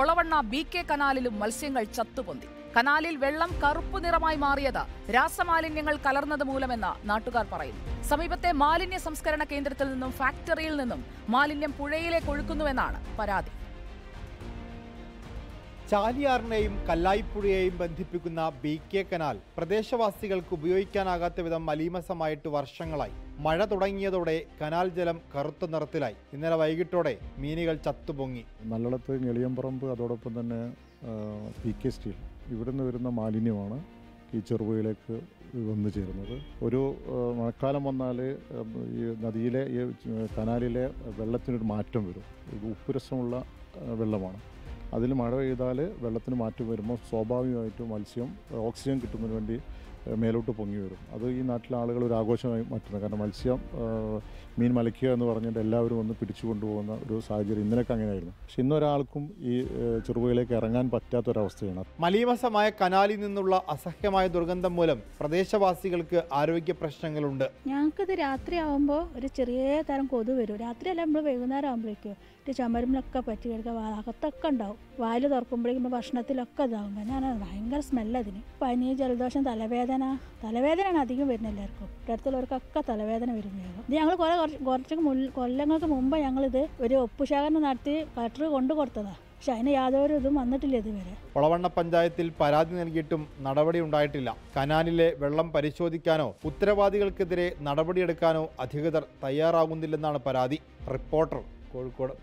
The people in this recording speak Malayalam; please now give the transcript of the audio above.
ഒളവണ്ണ ബി കെ കനാലിലും മത്സ്യങ്ങൾ ചത്തുപൊന്തി. കനാലിൽ വെള്ളം കറുപ്പു നിറമായി മാറിയത് രാസമാലിന്യങ്ങൾ കലർന്നത് മൂലമെന്ന് നാട്ടുകാർ പറയുന്നു. സമീപത്തെ മാലിന്യ സംസ്കരണ കേന്ദ്രത്തിൽ നിന്നും ഫാക്ടറിയിൽ നിന്നും മാലിന്യം പുഴയിലേക്ക് ഒഴുക്കുന്നുവെന്നാണ് പരാതി. ചാലിയാറിനെയും കല്ലായിപ്പുഴയെയും ബന്ധിപ്പിക്കുന്ന ബി കെ കനാൽ പ്രദേശവാസികൾക്ക് ഉപയോഗിക്കാനാകാത്ത വിധം മലീമസമായിട്ട് വർഷങ്ങളായി. മഴ തുടങ്ങിയതോടെ കനാൽ ജലം കറുത്ത നിറത്തിലായി. ഇന്നലെ വൈകിട്ടോടെ മീനുകൾ ചത്തുപൊങ്ങി. നല്ലളത്ത് ഞെളിയമ്പറമ്പ് അതോടൊപ്പം തന്നെ പി കെ സ്റ്റീൽ. ഇവിടുന്ന് വരുന്ന മാലിന്യമാണ് ഈ ചെറുപുഴയിലേക്ക് വന്നു ചേരുന്നത്. ഒരു മഴക്കാലം വന്നാൽ ഈ നദിയിലെ ഈ കനാലിലെ വെള്ളത്തിനൊരു മാറ്റം വരും. ഉപ്പുരസമുള്ള വെള്ളമാണ്. അതിൽ മഴ പെയ്താൽ വെള്ളത്തിന് മാറ്റം വരുമ്പോൾ സ്വാഭാവികമായിട്ടും മത്സ്യം ഓക്സിജൻ കിട്ടുന്നതിന് വേണ്ടി മേലോട്ട് പൊങ്ങി വരും. അത് ഈ നാട്ടിലെ ആളുകൾ ഒരു ആഘോഷമായി മാറ്റുന്നത് കാരണം മത്സ്യം മീൻ മലയ്ക്കുക എന്ന് പറഞ്ഞിട്ട് എല്ലാവരും ഒന്ന് പിടിച്ചു കൊണ്ടുപോകുന്ന ഒരു സാഹചര്യം ഇന്നലെയൊക്കെ അങ്ങനെയായിരുന്നു. പക്ഷെ ഇന്നൊരാൾക്കും ഈ ചെറുപുകയിലേക്ക് ചെറുപുഴയിലേക്ക് ഇറങ്ങാൻ പറ്റാത്തൊരവസ്ഥയാണ്. മലീമസമായ കനാലിൽ നിന്നുള്ള അസഹ്യമായ ദുർഗന്ധം മൂലം പ്രദേശവാസികൾക്ക് ആരോഗ്യ പ്രശ്നങ്ങളുണ്ട്. ഞങ്ങൾക്കിത് രാത്രി ആകുമ്പോൾ ഒരു ചെറിയ തരം കൊതു വരും. രാത്രിയല്ല നമ്മൾ വൈകുന്നേരം ആകുമ്പോഴേക്കും ഒരു ചുമരുമ്പിലൊക്കെ പറ്റി കിടക്കുക അകത്തൊക്കെ ഉണ്ടാവും. വായിൽ തുറക്കുമ്പോഴേക്കും ഭക്ഷണത്തിലൊക്കെ ഇതാവും. ഞാൻ ഭയങ്കര സ്മെല്ല് അതിന്. പനി ജലദോഷം തലവേദന തലവേദനയാണ് അധികം വരുന്നത് എല്ലാവർക്കും. ഇവിടെ അടുത്തുള്ളവർക്കൊക്കെ തലവേദന വരും വേഗം ഇത് ഞങ്ങൾ കുറേ കുറച്ച് കുറച്ച് കൊല്ലങ്ങൾക്ക് മുമ്പ് ഞങ്ങളിത് ഒരു ഒപ്പുശേഖരണം നടത്തി കളക്ടർ കൊണ്ടു കൊടുത്തതാണ് പക്ഷെ അതിന് യാതൊരു ഇതും വന്നിട്ടില്ല ഇതുവരെ. ഒളവണ്ണ പഞ്ചായത്തിൽ പരാതി നൽകിയിട്ടും നടപടി ഉണ്ടായിട്ടില്ല. കനാലിലെ വെള്ളം പരിശോധിക്കാനോ ഉത്തരവാദികൾക്കെതിരെ നടപടിയെടുക്കാനോ അധികൃതർ തയ്യാറാകുന്നില്ലെന്നാണ് പരാതി. റിപ്പോർട്ടർ കോഴിക്കോട്.